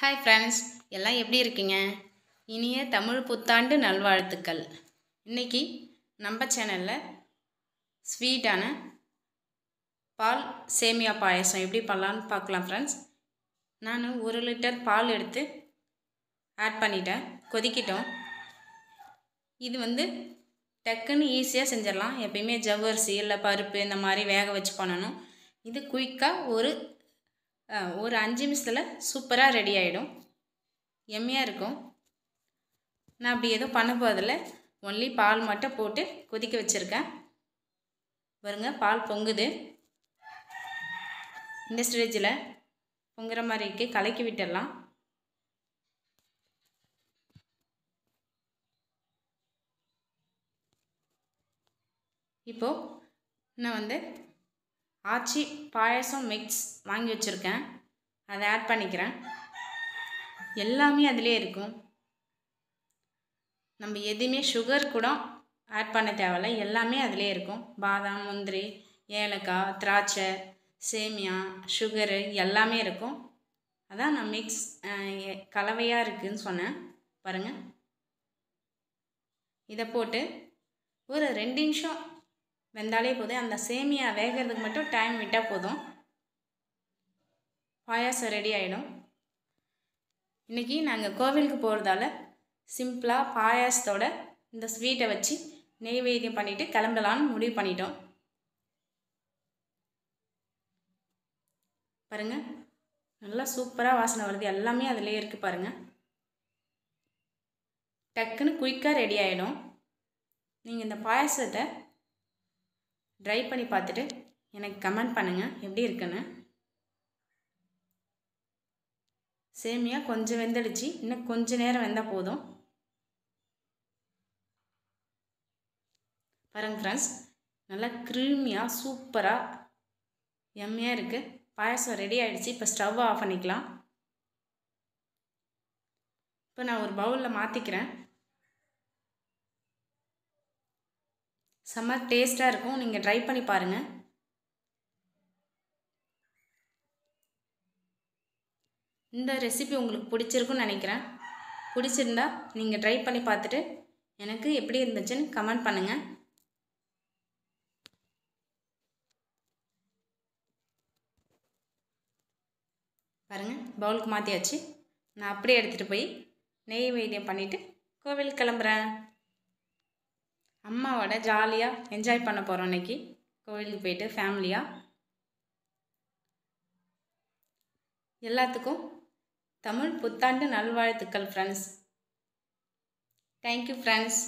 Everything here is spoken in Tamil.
ஹாய் ஃப்ரெண்ட்ஸ் எல்லாம் எப்படி இருக்கீங்க? இனிய தமிழ் புத்தாண்டு நல்வாழ்த்துக்கள். இன்னைக்கு நம்ம சேனலில் ஸ்வீட்டான பால் சேமியா பாயசம் எப்படி பண்ணலான்னு பார்க்கலாம் ஃப்ரெண்ட்ஸ் நான் ஒரு லிட்டர் பால் எடுத்து ஆட் பண்ணிட்டேன். கொதிக்கிட்டோம். இது வந்து டக்குன்னு ஈஸியாக செஞ்சிடலாம். எப்பயுமே ஜவ்வரிசி இல்லை பருப்பு இந்த மாதிரி வேக வச்சு பண்ணணும். இது குயிக்காக ஒரு ஒரு அஞ்சு நிமிஷத்தில் சூப்பராக ரெடி ஆகிடும் எம்மையாக இருக்கும். நான் அப்படி எதுவும் பண்ண போகிறதில்ல ஒன்லி பால் மட்டும் போட்டு கொதிக்க வச்சுருக்கேன். பாருங்க பால் பொங்குது. இந்த ஸ்டேஜில் பொங்குற மாதிரி கலக்கி விட்டுடலாம். இப்போது நான் வந்து ஆச்சி பாயசம் மிக்ஸ் வாங்கி வச்சுருக்கேன். அதை ஆட் பண்ணிக்கிறேன். எல்லாமே அதிலே இருக்கும். நம்ம எதுவுமே சுகர் கூட ஆட் பண்ண தேவையில்ல. எல்லாமே அதிலே இருக்கும். பாதாம் முந்திரி ஏலக்காய் திராட்சை சேமியா சுகரு எல்லாமே இருக்கும். அதான் நான் மிக்ஸ் கலவையாக இருக்குதுன்னு சொன்னேன். பாருங்கள் இதை போட்டு ஒரு ரெண்டு நிமிஷம் வெந்தாலே போதும். அந்த சேமியா வேகிறதுக்கு மட்டும் டைம் விட்டால் போதும். பாயாசம் ரெடி ஆகிடும் இன்றைக்கி நாங்கள் கோவிலுக்கு போகிறதால சிம்பிளாக பாயாசத்தோட இந்த ஸ்வீட்டை வச்சு நெய்வேத்தியம் பண்ணிவிட்டு கிளம்பலான்னு முடிவு பண்ணிட்டோம். பாருங்கள் நல்லா சூப்பராக வாசனை வருது. எல்லாமே அதிலே இருக்குது பாருங்கள் டக்குன்னு குயிக்காக ரெடி ஆகிடும் நீங்கள் இந்த பாயாசத்தை ட்ரை பண்ணி பார்த்துட்டு எனக்கு கமெண்ட் பண்ணுங்கள் எப்படி இருக்குன்னு. சேமியா கொஞ்சம் வெந்தடிச்சு. இன்னும் கொஞ்சம் நேரம் வெந்தால் போதும். பாருங்க ஃப்ரெண்ட்ஸ் நல்லா க்ரீமியாக சூப்பராக எம்மையாக இருக்குது பாயாசம் ரெடி ஆகிடுச்சு இப்போ ஸ்டவ் ஆஃப் பண்ணிக்கலாம். இப்போ நான் ஒரு பவுலில் மாற்றிக்கிறேன் செம்ம டேஸ்ட்டாக இருக்கும். நீங்கள் ட்ரை பண்ணி பாருங்கள் இந்த ரெசிபி உங்களுக்கு பிடிச்சிருக்குன்னு நினைக்கிறேன். பிடிச்சிருந்தா நீங்கள் ட்ரை பண்ணி பார்த்துட்டு எனக்கு எப்படி இருந்துச்சுன்னு கமெண்ட் பண்ணுங்கள் பாருங்கள் பவுலுக்கு மாற்றியாச்சு நான் அப்படியே எடுத்துகிட்டு போய் நெய் வைத்தியம் பண்ணிவிட்டு கோவில் கிளம்புறேன். அம்மாவோட ஜாலியாக என்ஜாய் பண்ண போகிறோம் இன்னைக்கு. கோவிலுக்கு போயிட்டு ஃபேமிலியாக எல்லாத்துக்கும் தமிழ் புத்தாண்டு நல்வாழ்த்துக்கள் ஃப்ரெண்ட்ஸ் தேங்க்யூ ஃப்ரெண்ட்ஸ்